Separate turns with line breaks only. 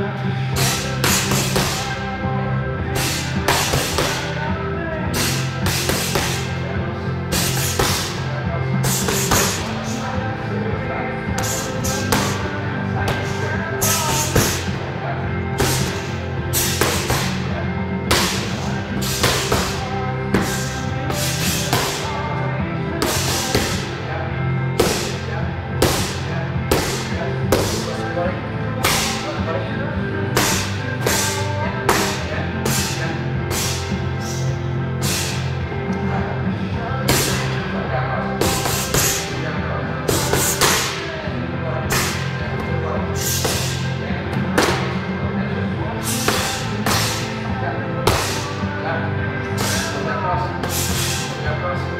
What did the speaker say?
Thank you. Christ.